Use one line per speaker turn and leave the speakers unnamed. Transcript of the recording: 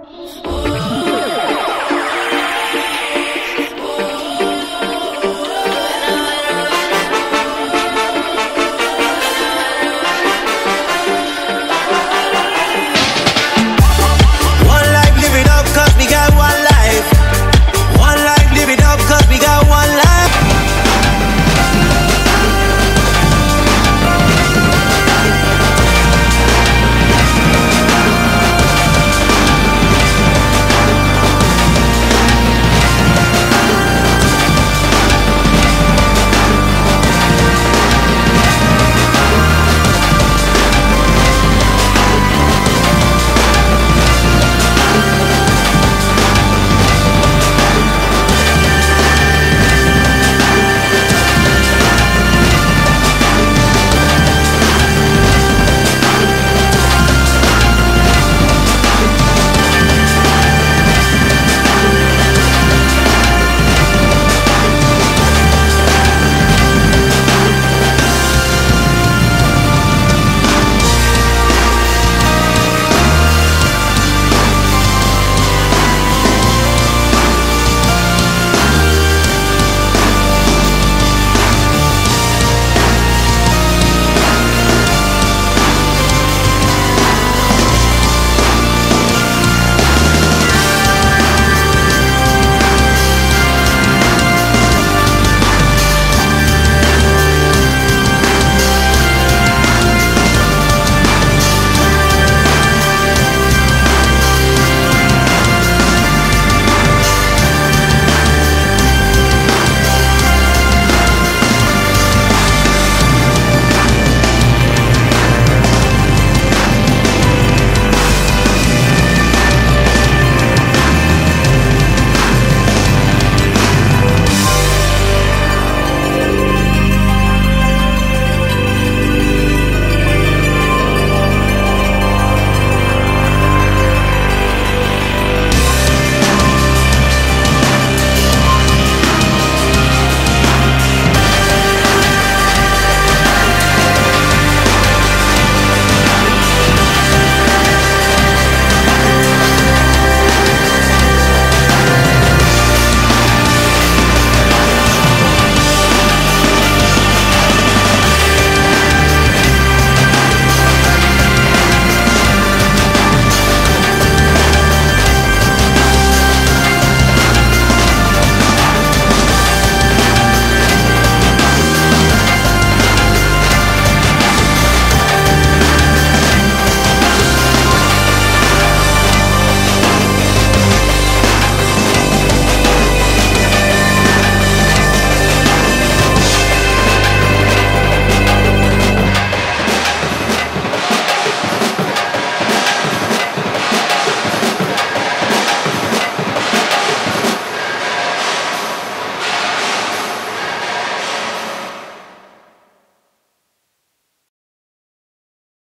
Yeah.